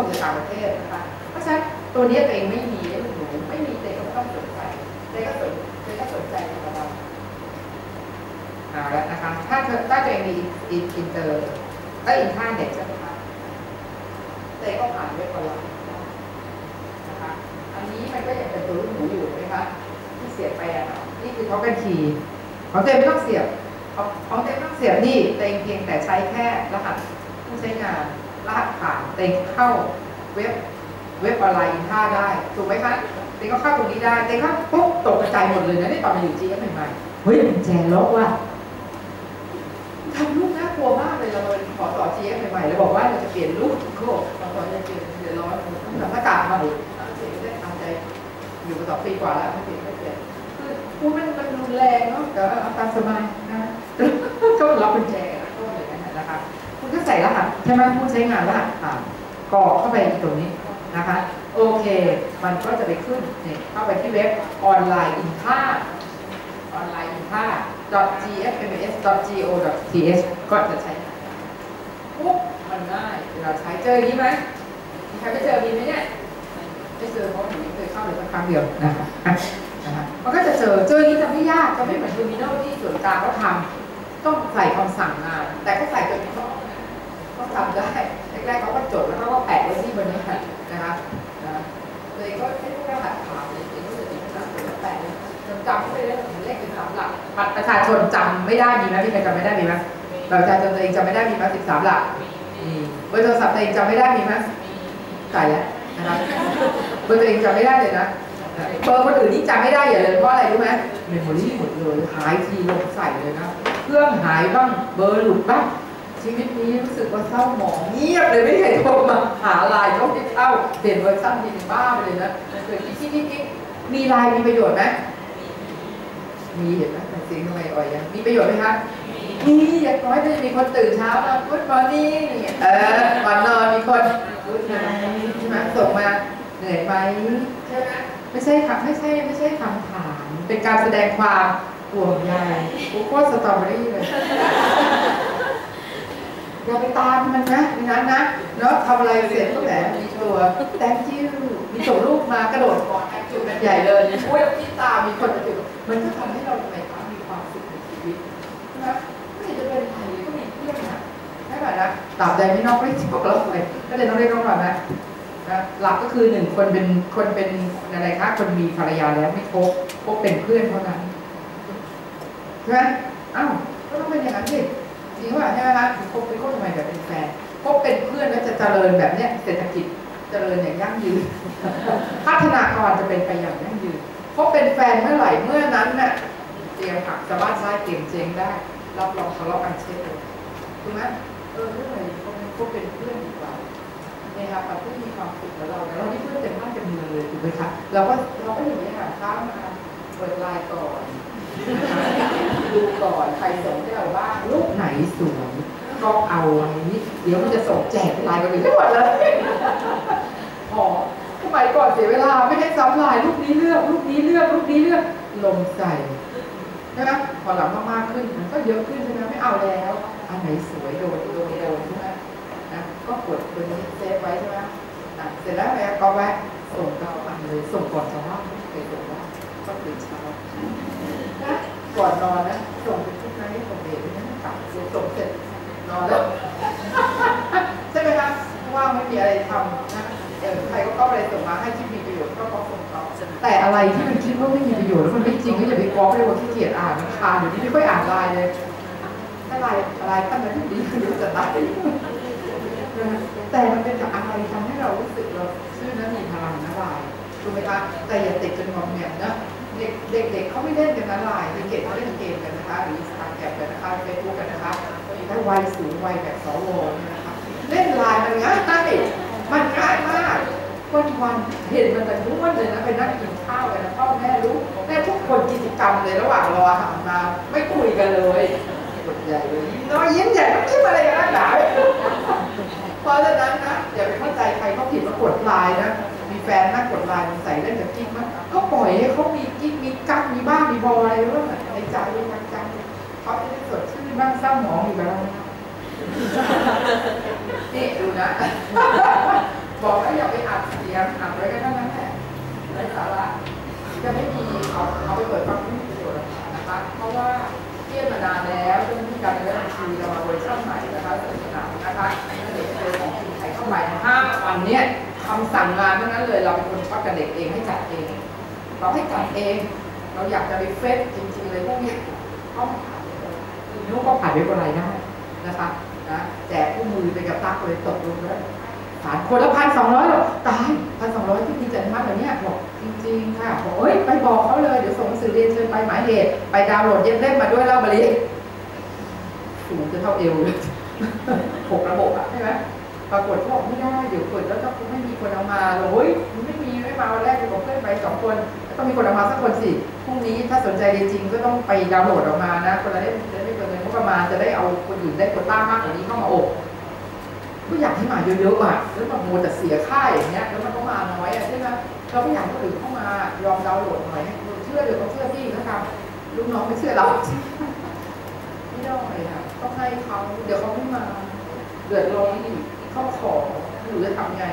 ส่งไปต่างประเทศนะคะเพราะฉะนั้นตัวนี้ตัวเองไม่มีหนูไม่มีเด็กก็ต้องสนใจเด็กก็สนเด็กก็สนใจกับเราเอาละนะคะถ้าเธอถ้าตัวเองมีอินเตอร์ก็อินท่าเด็กใช่ไหมคะเด็กก็ผ่านเว็บออนลน์นะคะอันนี้มันก็ยังเป็นตัวลูกหมูอยู่ไหมคะที่เสียบไปอะนี่คือท็อปกันทีของเต็มไม่ต้องเสียบของเต็มไม่ต้องเสียบนี่เต็งเพียงแต่ใช้แค่รหัสผู้ใช้งาน รหัสผ่านเต็งเข้าเว็บเว็บออนไลน์อินท่าได้ถูกไหมคะเต็งก็เข้าตรงนี้ได้เต็งเข้าปุ๊บตกกระจายหมดเลยนะนี่ตอนมาอยู่จีเอใหม่ๆเฮ้ยเป็นแจล็อกว่ะทำลูกน่ากลัวมากเลยเราเป็นขอต่อ GF ใหม่ๆแล้วบอกว่าเราจะเปลี่ยนลูกก็บอกขอต่อจะเปลี่ยนเดี๋ยวร้อนต้องทำหน้ากากใหม่ตั้งใจได้ทำใจอยู่มาสองปีกว่าแล้วไม่เปลี่ยนไม่เปลี่ยนคือพูดมันมันรุนแรงเนาะแต่เอาตามสบายนะก็รับเป็นแจก็เลยนะนะคะคุณ ก็ใส่รหัสใช่ไหมผู้ใช้งานรหัสผ่านกรอกเข้าไปตรงนี้นะคะ โอเค มันก็จะไปขึ้นเนี่ยเข้าไปที่เว็บออนไลน์อินท่าออนไลน์อินท่า gfms.go.th ก็จะใช้ปุ๊บมันง่ายเวลาใช้เจออย่างนี้ไหมมีใครไม่เจอมีไหมเนี่ยไม่เจอเพราะหนูไม่เคยเข้าเลยสักครั้งเดียวนะคะนะคะมันก็จะเจอเจออย่างนี้จะไม่ยากจะไม่เหมือน terminal ที่ส่วนกลางเขาทำต้องใส่คำสั่งงาน แต่ก็ใส่จนเขา เขาทำได้แรกๆเขาก็จดแล้วเขาก็แปะไว้ที่บนนี้นะคะนะเลยก็ให้พวกรหัสผ่านเลยเองก็เลยเป็นภาษาตัวแปะเลยจำจำไม่ได้เลขเป็นสามหลักบัตรประชาชนจำไม่ได้มีไหมพี่ใครจำไม่ได้มีไหมบัตรประชาชนตัวเองจำไม่ได้มีไหมสิบสามหลักเบอร์โทรศัพท์ตัวเองจำไม่ได้มีไหมใส่แล้วนะครับเบอร์ตัวเองจำไม่ได้เลยนะเบอร์คนอื่นนี่จำไม่ได้อย่าเลยเพราะอะไรรู้ไหมเมมโมรี่หมดเลยหายทีลงใส่เลยนะเครื่องหายบ้างเบอร์หลุดบ้าง ชีวิตนี้รู้สึกว่าเศร้าหมองเงียบเลยไม่เคยโทรมาหาไลน์ก็ไม่เข้าเปลี่ยนเวอร์ชันทีนึงบ้าไปเลยนะเคยคิดคิดคิดมีไลน์มีประโยชน์ไหมมีเห็นไหมมันจริงทำไมอ่อยยังมีประโยชน์ไหมคะมีอย่างน้อยจะมีคนตื่นเช้ามาพุทมอร์นิ่งเออก่อนนอนมีคนพุทไนใช่ไหมส่งมาเหนื่อยไหมใช่ไหมไม่ใช่ค่ะไม่ใช่ไม่ใช่คำถาม เป็นการแสดงความห่วงใยโอ้โหสตรอเบอรี่เลยันนะในนั้นนะแล้วทำอะไรเสร็จก็แบบมีตัว thank you มีส่งรูปมากระโดดกอดจุดกันใหญ่เลยอุ้ยที่ตามีคนจุดมันก็ทำให้เราทำไมคะมีความสุขในชีวิตนะไม่จะเป็นใครก็มีเพื่อนนะใช่ไหมนะตราบใดไม่นอกไม่จบแล้วเลยก็เลยต้องเรียกน้องก่อนนะนะหลักก็คือหนึ่งคนเป็นคนเป็นอะไรคะคนมีภรรยาแล้วไม่คบคบเป็นเพื่อนเท่านั้นใช่ไหมอ้าวก็ต้องเป็นอย่างนั้นสิ จริงว่าใช่ไหมคะคบเป็นคนทำไมแบบเป็นแฟนคบเป็นเพื่อนแล้วจะเจริญแบบเนี้ยเศรษฐกิจเจริญอย่างยั่งยืน พัฒนาการจะเป็นไปอย่างยั่งยืนเพราะเป็นแฟนเมื่อไหร่เมื่อนั้นน่ะเตรียมผักสะบ้านซ้ายเตรียมเจงได้รับรองทะเลาะกันเช่นเลยถูกไหมเออเมื่อไหร่ก็เป็นก็เป็นเพื่อนดีกว่าเนี่ยครับเพื่อนมีความสุขกับเราเราที่เพื่อนเต็มบ้านเต็มเมืองเลยถูกไหมคะเราก็เราก็อย่างนี้ค่ะเช้ามาเปิดไลน์ก่อน ดูก่อนใครส่งให้เราบ้างรูปไหนสวยก็เอาไว้เดี๋ยวมันจะส่งแจกลน์กันไปทั้งหมดเลยพอสมัยก่อนเสียเวลาไม่ให้ซ้ำลายรูปนี้เลือกรูปนี้เลือกรูปนี้เลือกลงใส่ใช่ไหมพอหลังมากๆขึ้นมันก็เยอะขึ้นใช่ไหมไม่เอาแล้วอันไหนสวยโดนโดนโดนใช่ไหมนะก็กดตัวนี้เซฟไว้ใช่ไหมอะเสร็จแล้วแม่ก็แวะส่งเก้าอันเลยส่งก่อนชาวบ้านไม่เคยส่งว่าก็ตื่นเช้าน ก่อนนอนนะส่งเป็นทุกครั้งที่ส่งเด็กไม่ต้องกลับเสร็จส่งเสร็จนอนแล้วใช่ไหมคะเพราะว่าไม่มีอะไรทำนะเออใครก็ก็อะไรส่งมาให้ที่มีประโยชน์ก็ก็ส่งเขาแต่อะไรที่มันคิดว่าไม่มีประโยชน์แล้วมันไม่จริงก็อย่าไปกรอกเลยว่าขี้เกียจอ่านมันคานเดี๋ยวนี้ไม่ค่อยอ่านไลน์เลยถ้าไลน์ไลน์ท่านนั้นดีเดี๋ยวจะตายแต่มันเป็นอะไรทำให้เรารู้สึกเราชื่อนั้นมีพลังนะไลน์ถูกไหมคะแต่อย่าติดจนงอมแงมนะ เด็กเด็กๆเขาไม่เล่นกันนะไลน์เด็กๆเขาเล่นเกมกันนะคะหรือสตาร์แกรกันนะคะเฟซบุ๊กกันนะคะถ้าวัยสูงวัยแบบสวเนี่ยนะคะเล่นไลน์มันง่ายมันง่ายมากวันวันเห็นมันแต่ทุกวันเลยนะไปนั่งกินข้าวกันนะพ่อแม่รู้แม่ทุกคนกิจกรรมเลยระหว่างรออาหารมาไม่คุยกันเลยกดใหญ่เลยน้อยยิ้มใหญ่ไม่ยิ้มอะไรกันนักหนาเพราะฉะนั้นนะอย่าไปเข้าใจใครเขาผิดมากดไลน์นะ แฟนนั่งกดไลน์มันใส่เล่นกับกิ๊กมั้งก็ปล่อยให้เขามีกิ๊กมีกั๊กมีบ้ามีบออะไรบ้างอะในใจมันจังเขาจะได้สดชื่นบ้างเศร้าหมองอยู่กับเรานี่ดูนะ บอกนะอ่านไว้ก็เท่านั้นแหละไร้สาระจะไม่มีเอาเอาไปเปิดฟังไม่มีประโยชน์หรนะคะเพราะว่าเทียบมานานแล้วเรื่องที่การเงินบัญชีเรามาเวอร์ชันใหม่นะคะสนุกสนานนะคะเด็กเจอของคุณไทยเข้าไปห้าวันเนี้ย คำสั่งงานทั้งนั้นเลยเราเป็นคนพักกับเด็กเองให้จัดเอง เราให้จัดเอง เราอยากจะไปเฟซจริงๆเลยพวกนี้ต้องผ่านลูกก็ผ่านไปบนไรได้นะคะนะแจกคู่มือไปกับตักเลยตกลงเลยฐานคนละพันสองร้อยหรอตายพันสองร้อยที่มีจัดมาแบบนี้บอกจริงๆค่ะบอกเอ้ยไปบอกเขาเลยเดี๋ยวส่งหนังสือเรียนเชิญไปหมายเหตุไปดาวน์โหลดเย็บเล่มมาด้วยเล่าบริสูงจะเท่าเอวเลยหกระบบอะใช่ไหม ปรากฏเขาบอกไม่ได้เดี๋ยวเปิดแล้วถ้าคุณไม่มีคนเอามาเราเฮ้ยมันไม่มีไม่มาวันแรกคุณบอกเพื่อนไปสองคนต้องมีคนเอามาสักคนสิพรุ่งนี้ถ้าสนใจเรียนจริงก็ต้องไปดาวน์โหลดออกมานะคนละเล่มจะได้เกินเงินประมาณจะได้เอาคนอื่นได้โควต้ามากกว่านี้เข้ามาอบก็อยากให้มาเยอะๆอะแล้วมาโมวแต่เสียค่าอย่างเงี้ยแล้วมันก็มาน้อยอะใช่ไหมเราก็อยากให้คนอื่นเข้ามายอมดาวน์โหลดหน่อยให้เชื่อเดี๋ยวเขาเชื่อพี่นะครับลูกน้องไม่เชื่อเราไม่ได้ค่ะต้องให้เขาเดี๋ยวเขาไม่มาเดือดร้อนอีก เข้าของหรือจะทำไง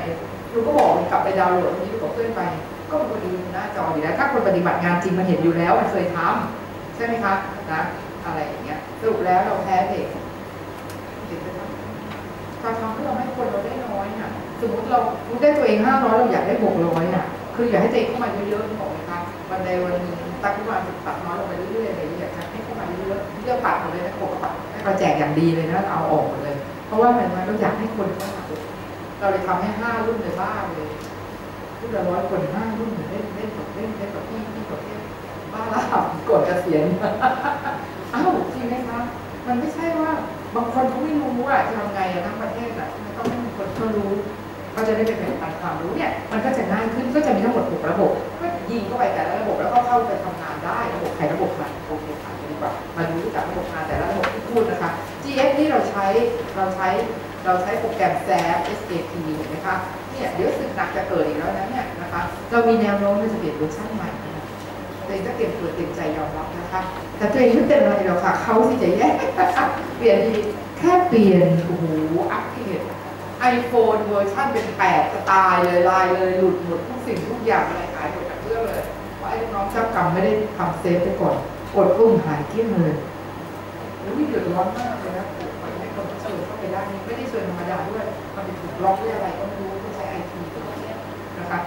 ลูกก็บอกกลับไปดาวน์โหลดนี้ลูกบอกเพื่อนไป ก็มันก็ดูหน้าจออยู่แล้ว ถ้าคนปฏิบัติงานจริงมันเห็นอยู่แล้วมันเคยทำใช่ไหมคะนะอะไรอย่างเงี้ยสรุปแล้วเราแพ้เด็กเด็กจะทำการทำให้เราให้คนเราได้น้อยอะสมมติเราได้ตัวเองห้าร้อยเราอยากได้หกร้อยอะคืออยากให้ตัวเองเข้ามาเยอะๆบอกไหมคะวันใดวันหนึ่งตั้งขึ้นมาตัดน้อยลงไปเรื่อยๆอะไรอย่างเงี้ยอยากให้เข้ามาเยอะๆเลือกปัดหมดเลยนะโขกปัดให้เราแจกอย่างดีเลยนะเอาออกหมดเลย เพราะว่าเหมือนว่าเราอยากให้คนเข้ามาเราเลยทำให้ห้ารุ่นในบ้านเลยรุ่นละร้อยคนห้ารุ่นเล่นเล่นกับเล่นเล่นกับพี่พี่กับพี่บ้าละก่อนเกษียณเอ้าจริงไหมคะมันไม่ใช่ว่าบางคนเขาไม่รู้ว่าจะทำไงอะทั้งประเทศอะมันต้องให้คนเขารู้เขาจะได้เป็นแบ่งปันความรู้เนี่ยมันก็จะง่ายขึ้นก็จะมีทั้งหมดหกระบบก็ยิงเข้าไปแต่ละระบบแล้วก็เข้าไปทำงานได้ระบบใครระบบมันโอเคค่ะ กว่ามาดูจากระบบงานแต่ละระบบที่พูดนะคะ GS นี่เราใช้เราใช้เราใช้โปรแกรม SAP SAP เห็นไหมคะเนี่ยเดี๋ยวศึกหนักจะเกิดอีกแล้วนะเนี่ยนะคะเรามีแนวโน้มที่จะเปลี่ยนเวอร์ชันใหม่ตัวเองก็เตรียมตัวเตรียมใจยอมรับนะคะแต่ตัวเองไม่เป็นอะไรหรอกค่ะเขาที่จะแย่เปลี่ยนดีแค่เปลี่ยนโอ้โห upgrade iPhone version เป็นแปดสไตล์เลยลายเลยหลุดหมดทุกสิ่งทุกอย่างอะไรหายหมดจากเรื่องเลยเพราะไอ้น้องเจ้ากรรมไม่ได้ทำเซฟไปก่อน กดปุ่มหายเกลี้ยงเลยแล้วนี่เดือดร้อนมากเลยนะปล่อยให้คนเชิญเข้าไปได้นี่ไม่ได้เชิญธรรมดาด้วย มันเป็นถูกล็อกด้วยอะไรก็ไม่รู้ต้องใช้ไอทีนะคะ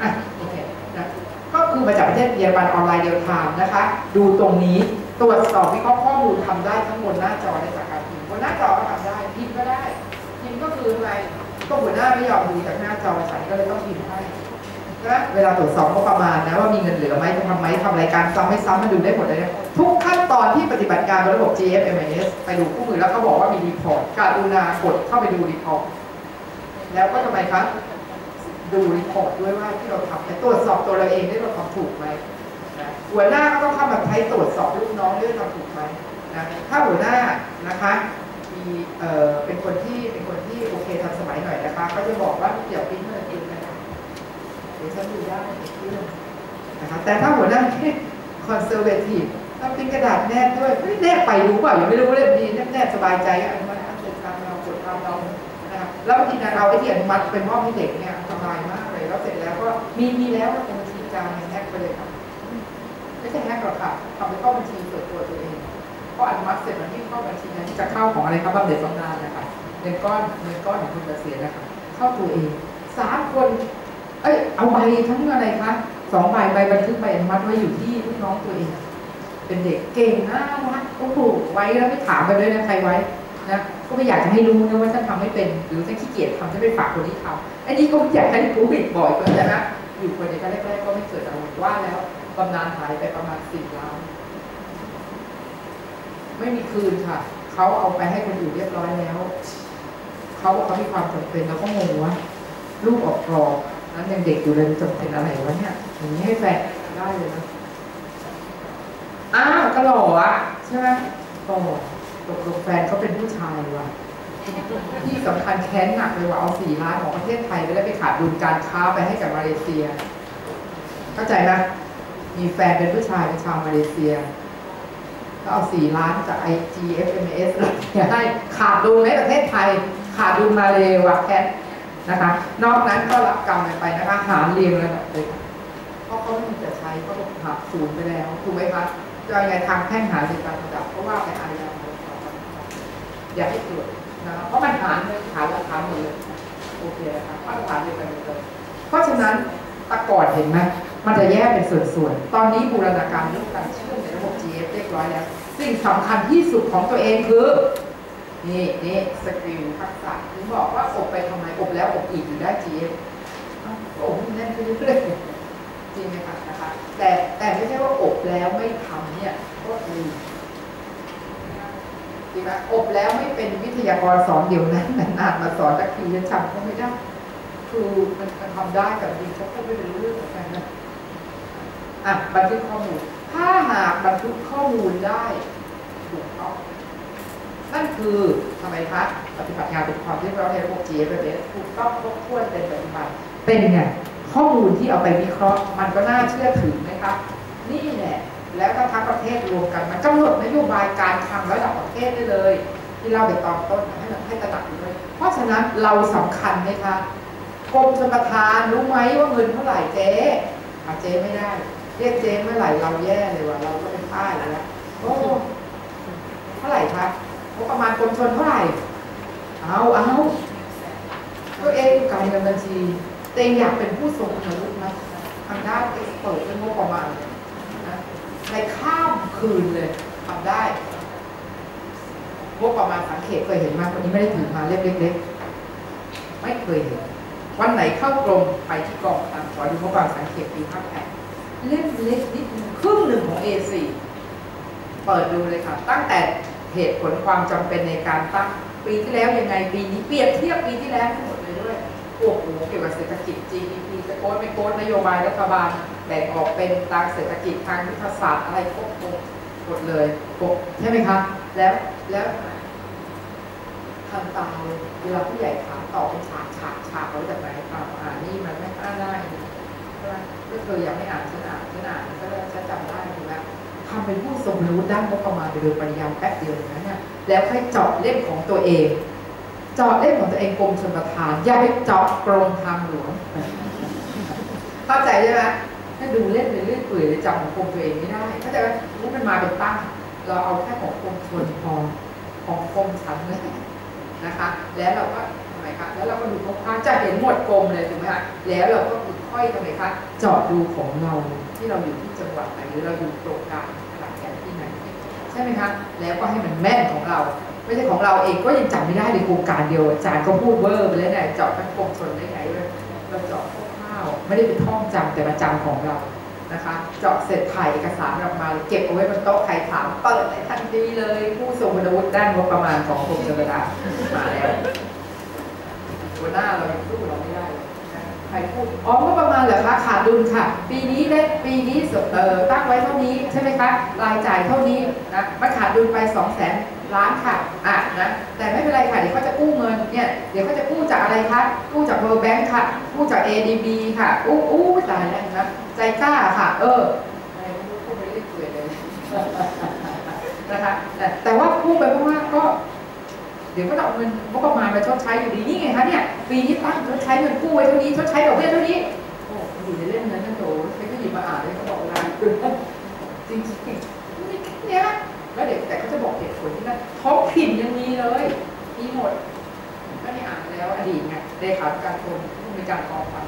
อะโอเคนะก็คือมาจากประเทศเยอรมันออนไลน์เดียวทามนะคะ ดูตรงนี้ตรวจสอบวิเคราะห์ข้อมูลทำได้ทั้งบนหน้าจอและจากการพิมพ์บนหน้าจอก็ทำได้พิมพ์ก็ได้พิมพ์ก็คืออะไรก็หัวหน้าไม่ยอมดูจากหน้าจอฉันก็เลยต้องพิมพ์ให้ นะเวลาตรวจสอบก็ประมาณนะว่ามีเงินเหลือไหมจะทำไหมทำรายการซ้ำไม่ซ้ำมาดูได้หมดเลยนะทุกขั้นตอนที่ปฏิบัติการบนระบบ GFMS ไปดูคู่มือแล้วเขาบอกว่ามี report การดูนะกดเข้าไปดู report แล้วก็ทำไมคะดู report ด้วยว่าที่เราทำไปตรวจสอบตัวเราเองได้เราทำถูกไหมนะหัวหน้าก็ต้องเข้ามาใช้ตรวจสอบลูกน้องด้วยทำถูกไหมนะถ้าหัวหน้านะคะมีเอ่อเป็นคนที่เป็นคนที่โอเคทันสมัยหน่อยนะคะก็จะบอกว่าเดี๋ยวปิ้นเงินเองเองนะคะ เดี๋ยวฉันดูได้เรื่องนะคะแต่ถ้าหัวหน้าที่คอนเซอร์เวทีฟต้องเป็นกระดาษแนบด้วยแนบไปรู้เปล่ายังไม่รู้เล่มดีแนบแนบสบายใจอันุมัติเสร็จตามเรากดตามเรานะคะแล้วบางทีนะเราไอ้ที่อนุมัติเป็นมอบให้เด็กเนี่ยสบายมากเลยแล้วเสร็จแล้วก็มีมีแล้วเป็นบัญชีกลางแฮกไปเลยค่ะไม่ใช่แฮกหรอกค่ะทำไปเข้าบัญชีส่วนตัวตัวเองพออนุมัติเสร็จมันที่เข้าบัญชีนั้นจะเข้าของอะไรครับบำเหน็จบำนาญนะคะเงินก้อนเงินก้อนของคุณเกษียณนะคะเข้าตัวเองสามคน เอ้ยเอาใบทั้งอะไรคะสองใบใบบันทึกใบอนุมัติไว้อยู่ที่ลูกน้องตัวเอง เป็นเด็กเก่งน่ารักโอ้โหไว้แล้วไม่ถามกันด้วยนะใครไว้นะก็ไม่อยากจะให้รู้นะว่าฉันทำไม่เป็น หรือฉันขี้เกียจทำฉันไปฝากคนที่ทำอันนี้ก็ไม่อยากให้รู้อีกบ่อยก็แล้วนะอยู่คนเดียวก็แรกๆก็ไม่เกิดอะไรว่าแล้วบำนาญหายไปประมาณสี่ล้านไม่มีคืนค่ะเขาเอาไปให้คนอื่เรียบร้อยแล้วเขาบอกเขามีความจำเป็นแล้วก็งงว่าลูกออกกรอ บนั้นยังเด็กอยู่เลยจำเป็นอะไรวะเนี่ยอย่างนี้ให้แฟนได้เลยนะอ้าวก็หล่ออะใช่ไหมก็ตกลงแฟนเขาเป็นผู้ชายว่ะที่สำคัญแค้นหนักเลยว่าเอาสี่ล้านของประเทศไทยไปแล้วไปขาดดุลการค้าไปให้กับมาเลเซีย เข้าใจนะมีแฟนเป็นผู้ชายเป็นชาวมาเลเซียก็เอาสี่ล้านจาก IGFMS เนี่ยให้ขาดดุลในประเทศไทย ขาดดุลมาเลวะแค่นะคะ นอกนั้นก็รับกรรมไปนะคะหารเรียงระดับเลยเพราะเขาไม่มีจะใช้ก็หักศูนย์ไปแล้วถูกไหมคะจะยังไงทางแพ่งหารเรียงตามระดับเพราะว่าไปอารยาอย่าให้เกิดนะเพราะมันหารเลยหารราคาหมดเลยโอเคนะคะมาตรฐานเดียวกันเลย เพราะฉะนั้นตะกอนเห็นไหมมันจะแยกเป็นส่วนๆ ตอนนี้บูรณาการเรื่องการเชื่อมในระบบ GF เรียบร้อยแล้ว สิ่งสำคัญที่สุดของตัวเองคือ นี่นี่สกิลทักษะถึงบอกว่าอบไปทำไมอบแล้วอบอีกอยู่ได้ GF อ้าวอบแน่นขึ้นเรื่อยๆจริงไหมคะนะคะ แต่แต่ไม่ใช่ว่าอบแล้วไม่ทำเนี่ยก็ดีจริงไหมอบแล้วไม่เป็นวิทยากรสอนเดี๋ยวนั้นนานมาสอนตะคีจะจำก็ไม่ได้คือมันทำได้แต่จริงเขาก็ไม่รู้เรื่องเหมือนกันนะอะบันทึกข้อมูล ถ้าหากบันทึกข้อมูลได้ถูกต้อง นั่นคือทำไมคะปฏิบัติงานเป็นความเรียบร้อยในระบบ GFS ถูกต้องครบถ้วนเป็นปฏิบัติเป็นไงข้อมูลที่เอาไปวิเคราะห์ มันก็น่าเชื่อถือไหมครับ นี่แหละแล้วก็ทั้งประเทศรวมกันมันกำหนดนโยบายการทางระดับประเทศได้เลย ที่เล่าไปตอนต้นให้ให้ตระหนักด้วย เพราะฉะนั้นเราสำคัญไหมคะกรมชลประทานรู้ไหมว่าเงินเท่าไหร่เจ๊อาเจ๊ไม่ได้ เรียกเจ๊เมื่อไหร่เราแย่เลยว่ะเราก็เป็นป้ายแล้วนะโอ้เท่าไหร่คะ งบประมาณกรมชลเท่าไหร่ เอาเอาตัวเองการเงินบัญชีตัวเองอยากเป็นผู้ทรงคุณวุฒินะทางด้านเอ็กซ์เปิดเรื่องงบประมาณนะในข้ามคืนเลยทำได้งบประมาณสังเกตเคยเห็นไหมวันนี้ไม่ได้ถือมาเล่มเล็กๆไม่เคยเห็นวันไหนเข้ากรมไปที่กองตามขอดูงบประมาณสังเกตปีภาแปดเล่มเล็กนิดครึ่งหนึ่งของ A4 เปิดดูเลยค่ะ ตั้งแต่ เหตุผลความจำเป็นในการตั้งปีที่แล้วยังไงปีนี้เปรียบเทียบปีที่แล้วทั้งหมดเลยด้วยโอ้โหเกี่ยวกับเศรษฐกิจ GDP จะโค้ดไม่โค้ดนโยบายรัฐบาลแบ่งออกเป็นทางเศรษฐกิจทางยุทธศาสตร์อะไรครบหมดเลยครบใช่ไหมคะ แล้วแล้วทำตามเลยเวลาผู้ใหญ่ถามตอบเป็นฉากฉากฉากเราจากไหนตามอ่านนี่มันไม่อ่าได้ไหมก็เธอยังไม่อ่านฉันอ่านฉันอ่านก็เลยฉันจำได้ถูกไหม ทำเป็นผู้ทรงรู้ด้านงบประมาณโดยปริยายแป๊บเดียวอย่างนั้นเนี่ยแล้วค่อยเจาะเล่มของตัวเอง เจาะเล่มของตัวเองกรมชลประทาน อย่าไปเจาะกรมทางหลวงเข้าใจใช่ไหมถ้าดูเล่นไปเรื่อยเปื่อยเลยจำของกรมตัวเองไม่ได้เข้าใจไหมรู้มันมาเป็นตั้ง เราเอาแค่ของกรมชนพอของกรมชั้นเลยนะคะ แล้วเราก็ทำไมคะแล้วเราก็ดูคร่าวๆจะเห็นหมวดกรมเลยถูกไหมคะแล้วเราก็ค่อยทำไมคะเจาะดูของเรา ที่เราอยู่ที่จังหวัดไหนหรือเราอยู่โครงการขนาดใหญ่ที่ไหนใช่ไหมคะแล้วก็ให้มันแม่นของเราไม่ใช่ของเราเองก็ยังจำไม่ได้ในโครงการเดียวอาจารย์ก็พูดเวอร์ไปแล้วเนี่ยเจาะทั้งกรมชนได้ไงเลยเราเจาะคร่าวๆไม่ได้เป็นท่องจำแต่มาจำของเรานะคะ เจาะเสร็จถ่ายเอกสารออกมาเก็บเอาไว้บนโต๊ะใครถามเปิดในทันทีเลย ผู้ทรงคุณวุฒิด้านงบประมาณของกรมชลประทานมาแล้วหัวหน้าเราสู้เราไม่ รพูดอ๋องบประมาณเหรอคะขาดดุลค่ะ ปีนี้ได้ปีนี้เอ่อตั้งไว้เท่านี้ใช่ไหมคะรายจ่ายเท่านี้นะมันขาดดุลไป2 0 0แสนล้านค่ะอะนะแต่ไม่เป็นไรค่ะเดี๋ยวเขาจะกู้เงินเนี่ยเดี๋ยวเขาจะกู้จากอะไรคะกู้จาก World Bank ค่ะ กู้จาก ADB ค่ะอู้อู้ตายแล้วนะใจกล้าค่ะ เอออะไรไม่รู้พูดไปเรื่อยเปื่อยเลยนะคะแต่แต่ว่าพูดไปเพราะว่าก็ เดี๋ยวก็ต้องเอาเงินงบประมาณมาชดใช้อยู่ดีนี่ไงคะเนี่ยปีนี้ตั้งชดใช้เงินกู้ไว้เท่านี้ชดใช้ดอกเบี้ยเท่านี้โอ้อยู่ในเล่มนั้นนะโถใครก็หยิบมาอ่านเลยเขาบอกเวลาจริงจริงๆนี่แค่เนี้ยแล้วเด็กแต่เขาจะบอกเหตุผลที่นั่นท้องถิ่นยังมีเลยมีหมดก็นี่อ่านแล้วอดีตไงเลขาธิการกรมผู้มีการกองฟัง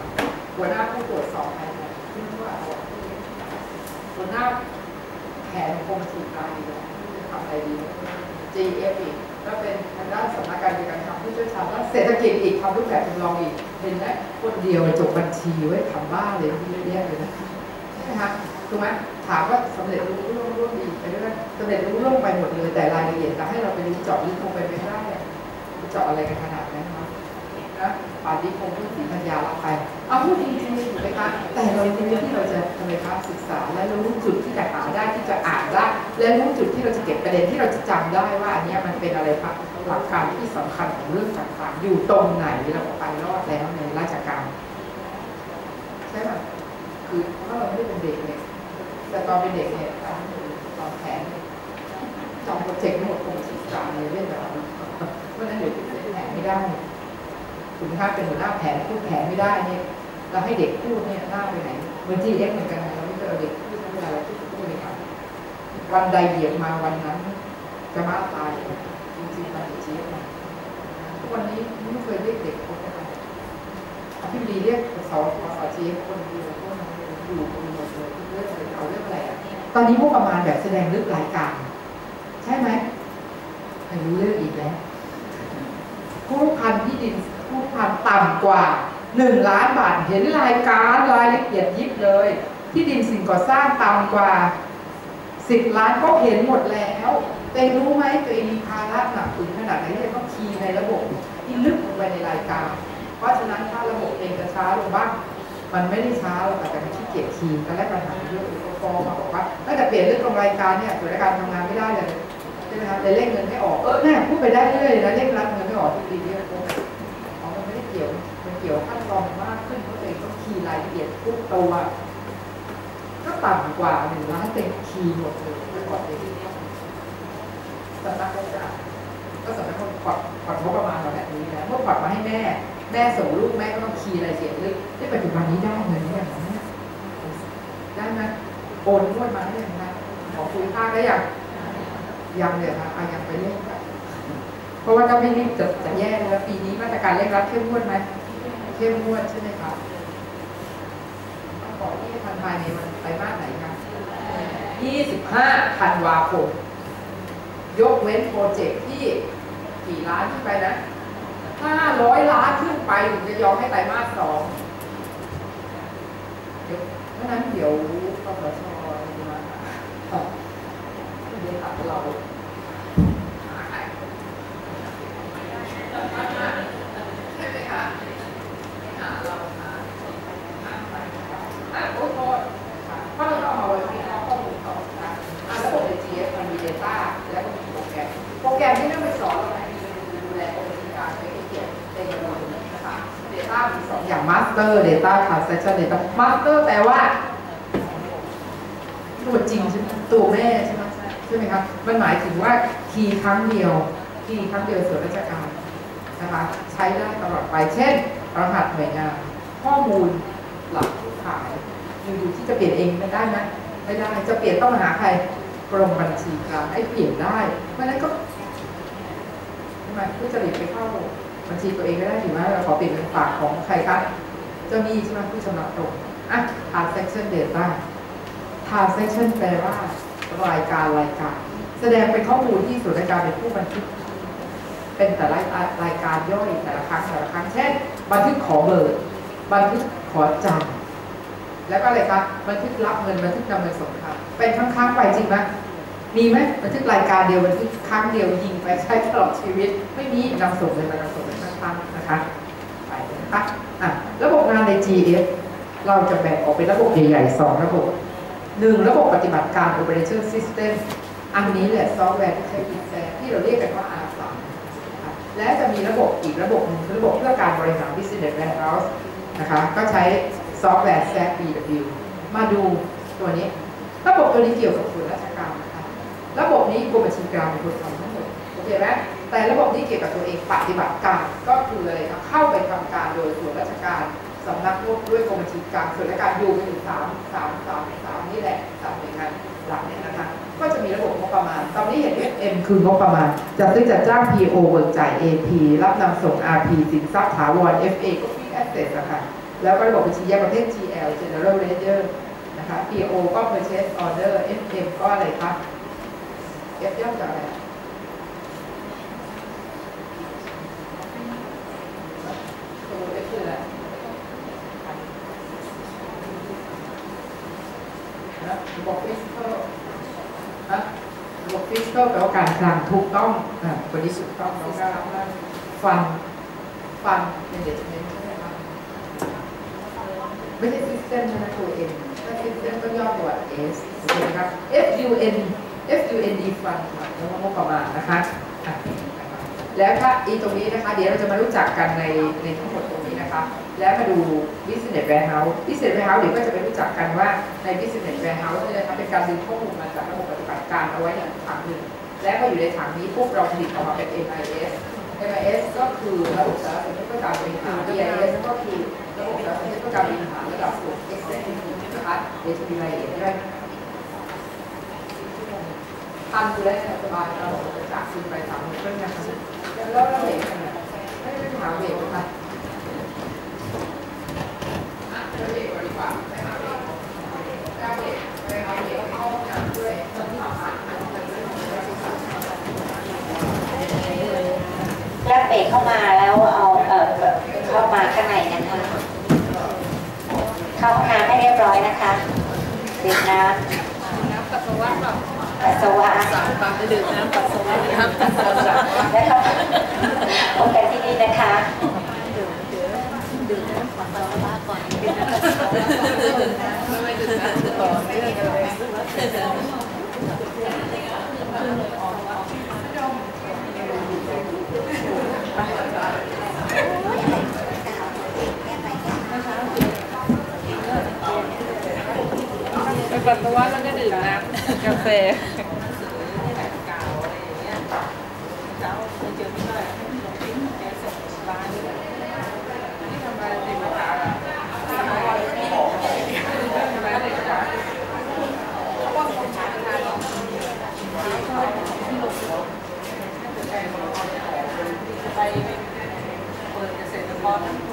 หัวหน้าผู้ตรวจสอบภายในที่ว่าเอาหัวหน้าแผนกรมสุขาดีทำอะไรดี GF อีก ก็เป็นทางด้านสำนักการเงินการคลังผู้เชี่ยวชาญด้านเศรษฐกิจอีกทำรูปแบบจำลองอีกเห็นไหมคนเดียวจบบัญชีไว้ทำบ้าเลยที่เยอะแยะเลยนะใช่ไหมคะถูกไหมถามว่าสำเร็จรู้ร่วงร่วงดีกไปด้วยสำเร็จรู้ร่วงไปหมดเลยแต่รายละเอียดจะให้เราไปรู้เจาะลึกลงไปไม่ได้เจาะอะไรกันขนาดนั้นคะนะป่านนี้คงพูดสีปัญญาละไปเอาพูดจริง แต่เราจริงที่เราจะทำไมคะศึกษา และรู้จุดที่จะหาได้ที่จะอ่านได้ และรู้จุดที่เราจะเก็บประเด็นที่เราจะจำได้ว่าอันนี้มันเป็นอะไรคะหลักการที่สำคัญของเรื่องต่างๆ อยู่ตรงไหนเราไปรอดแล้วในราชการใช่ไหมคือถ้าเราไม่ได้เป็นเด็กเนี่ยแต่ตอนเป็นเด็กเนี่ยตอนตอนแผนเนี่ยจองโปรเจกต์หมดคงศึกษาเลยเรื่องแบบนี้เพราะนั้นเดี๋ยวเซ็นแผนไม่ได้คุณค่าเป็นหัวหน้าแผนพูดแผนไม่ได้เนี่ย เราให้เด็กพูดเนี่ยหน้าไปไหนเหมือนจีเอฟเหมือนกันนะเราไม่เจอเด็กพูดเวลาเราพูดพูดเลยครับวันใดเหยียบมาวันนั้น จะมาตายจริงๆมันจีเอฟนะทุกวันนี้ไม่เคยเรียกเด็กคนอะไรอภิบดีเรียกสอสอจีเอฟคนเดียวคนเดียวอยู่คนเดียวเลยเรื่องอะไรเอาเรื่องอะไรตอนนี้พวกประมาณแบบแสดงลึกรายการใช่ไหมไม่รู้เรื่องอีกแล้วผู้พันที่ดินผู้พันต่ำกว่า หนึ่งล้านบาทเห็นรายการรายละเอียดยิบเลย ที่ดินสิ่งก่อสร้างต่ำกว่าสิบล้านก็เห็นหมดแล้วแต่รู้ไหมตัวเองมีภาระหนักถึงขนาดไหนที่จะต้องคีย์ในระบบที่ลึกลงไปในรายการ เพราะฉะนั้นถ้าระบบเองจะช้าลงบ้างมันไม่ได้ช้าหรอกแต่มันขี้เกียจคีย์ตอนแรกปัญหาเยอะก็ฟ้องมาบอกว่าถ้าจะเปลี่ยนเรื่องของรายการเนี่ยส่วนรายการทำงานไม่ได้เลยใช่ไหมครับแต่เร่งเงินไม่ออกเออแม่พูดไปได้เรื่อยนะเร่งรัดเงินไม่ออกทุกปีเรื่ยๆอ๋อมันไม่ได้เกี่ยวี่ยวขั้นตอนมากขึ้นเพราะตัวเองต้องคีย์รายละเอียดทุกตัวก็ต่ำกว่าหนึ่งล้านเป็นคีย์หมดเลยไม่พอเลยที่นี่สำนักก็จะก็สำนักคนผ่อนผ่อนงบประมาณมาแบบนี้นะเมื่อผ่อนมาให้แม่ แม่ส่งลูกแม่ก็ต้องคีย์รายละเอียดลึกที่ปัจจุบันนี้ได้เงินเนี่ยได้ไหมโอนงวดมาได้ยังไงขอคุยค่าได้ยังยังเลยค่ะอายังไปเล่นกันเพราะว่าถ้าไม่รีบจะจะแย่แล้วปีนี้มาตรการเร่งรัดเข้มงวดไหม เข้มงวดใช่ไหมครับต้องบอกที่ทันภายในวันไตรมาสไหนครับ25ธันวาคม ยกเว้นโปรเจกต์ที่กี่ล้านขึ้นไปนะ 500 ล้านขึ้นไปถึงจะยอมให้ไตรมาสสองเดี๋ยวเพราะนั้นเดี๋ยวกสชมาเรียนตัดเราใช่ไหมคะหาเราหาหาไปอะโอ้โทษเพราะเราต้องเอาไว้วิเคราะห์ข้อมูลต่อนะอะระบบ AGS มันมี Data แล้วก็มีโปรแกรม โปรแกรมที่ไม่ไปสอนเราไหนดูแลกรมบัญชีกลารไปเกี่ยวในระบบนะคะ Data มีสองอย่าง Master Data Transaction Data Master แปลว่าตัวจริงใช่ไหมตัวแม่ใช่ไหมใช่ไหมครับ มันหมายถึงว่าคีย์ครั้งเดียวคีย์ครั้งเดียวส่วนราชการนะคะใช้ได้ตลอดไป เช่น รหัสหน่วยงานข้อมูลหลักผู้ขายอยู่ๆที่จะเปลี่ยนเองไม่ได้นะไม่ได้จะเปลี่ยนต้องมาหาใครกรมบัญชีกลางให้เปลี่ยนได้ เพราะฉะนั้นก็ทำไมผู้จริตไปเข้าบัญชีตัวเองก็ได้ถือว่าเราขอเปลี่ยนเป็นฝากของใครครับ เจ้าหนี้ใช่ไหมผู้ชำระตรงอะ transaction data transaction แปลว่ารายการรายการ แสดงเป็นข้อมูลที่ส่วนราชการเป็นผู้บันทึก เป็นแต่ละรายการย่อยแต่ละครั้งแต่ละครั้ง เช่น บันทึกขอเบิกบันทึกขอจำแล้วก็อะไรครับบันทึกรับเงินบันทึกนำเงินส่งครับเป็นครั้งๆไปจริงไหมมีไหมบันทึกรายการเดียวบันทึกครั้งเดียวยิงไปใช้ตลอดชีวิต ไม่มีนำส่งเลยมานำส่งเป็นครั้งๆนะคะไปนะคะ อะระบบงานใน GS เราจะแบ่งออกเป็นระบบใหญ่ๆสองระบบหนึ่งระบบปฏิบัติการ Operation System อันนี้แหละซอฟต์แวร์ที่ใช้อินแซที่เราเรียกกันว่า R3 และจะมีระบบอีกระบบหนึ่งคือระบบเพื่อการบริหาร Business Warehouse นะคะก็ใช้ซอฟต์แวร์ SAP BW มาดูตัวนี้ ระบบตัวนี้เกี่ยวกับส่วนราชการนะคะระบบนี้กรมบัญชีกลางเป็นคนทำทั้งหมดโอเคไหม แต่ระบบนี้เกี่ยวกับตัวเองปฏิบัติการก็คืออะไรครับเข้าไปทำการโดยส่วนราชการสำนักงบด้วยกรมบัญชีกลางส่วนราชการอยู่ไปถึงสามสามสามสามนี่แหละสามหน่วยงานหลักเนี่ยนะคะก็จะมีระบบงบประมาณ ตอนนี้เห็น FM คืองบประมาณ จัดซื้อจัดจ้าง PO เบิกจ่าย AP รับนำส่ง RP สินทรัพย์ถาวร FA ก็ Fixed Asset นะคะแล้วก็ระบบบัญชีแยกประเภท GL General Ledger นะคะ PO ก็ Purchase Order FM ก็อะไรคะ F ย่อมจากอะไร ตัว F คืออะไร นะระบบฟิสเคิลนะระบบ ฟิสเคิลแปลว่าการคลังถูกต้องอ่าคนนี้ถูกต้องแล้วก็ฟันฟันเป็นเดชเมนใช่ไหมครับไม่ใช่ซิสเต็มนะตัวเองถ้าซิสเต็มก็ย่อตัว S โอเคไหมครับ F U N F U N D ฟันแล้วก็งบประมาณนะคะ แล้วถ้าอีตรงนี้นะคะ เดี๋ยวเราจะมารู้จักกันในในทั้งหมดตรงนี้นะคะ แล้วมาดู business warehouse business warehouse เดี๋ยวก็จะไปรู้จักกันว่าใน business warehouse เนี่ยนะคะเป็นการดึงข้อมูลมาจากระบบปฏิบัติการเอาไว้ในถังหนึ่งและพออยู่ในถังนี้ปุ๊บเราผลิตออกมาเป็น MIS MIS ก็คือระบบสารสนเทศเพื่อการบริหาร DIS ก็คือระบบสารสนเทศเพื่อการบริหารระดับสูง Executive นะคะเดี๋ยวจะมีรายละเอียดด้วยทำดูแลสบายเราจะจากซีไปสามเรื่องนะคะแล้วเราเห็นกันเนี่ยไม่ได้ถามเด็กนะคะอะเราเด็กก่อนดีกว่าไปหาเด็กเอาเด็กไปเอาเด็กเข้าห้องน้ำด้วยตอนที่เราผ่านมา แลกเบรกเข้ามาแล้วเอาเอ่อเข้ามาข้างในนะคะ เข้าห้องน้ำให้เรียบร้อยนะคะดื่มน้ำ น้ำปัสสาวะแบบ ปัสสาวะ สามปากดื่มน้ำปัสสาวะน้ำปัสสาวะ แล้วก็พบกันที่นี่นะคะ ดื่มเดี๋ยวดื่มน้ำปัสสาวะก่อนดื่มน้ำปัสสาวะไม่ดื่มน้ำต่อเนื่องเลย ไปัสสาวะแล้วก็ดื่มน้ำกาแฟไปเปิดเกษตรกร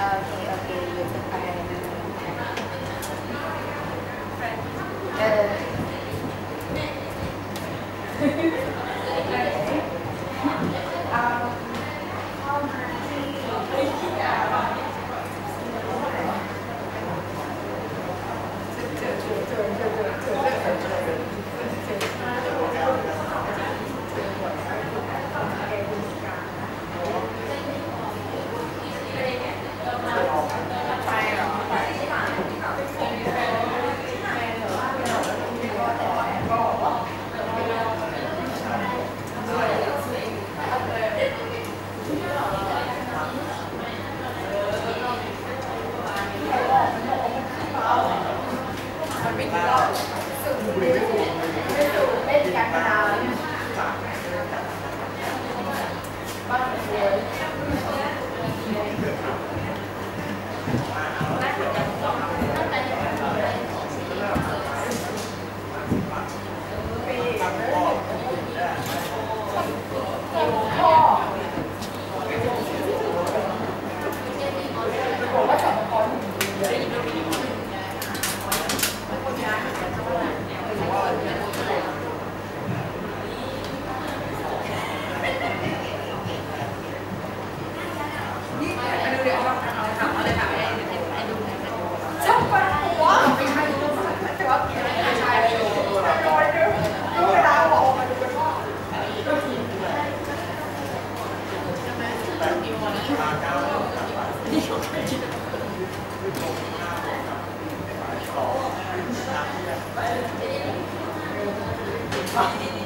โอ Obrigado. あ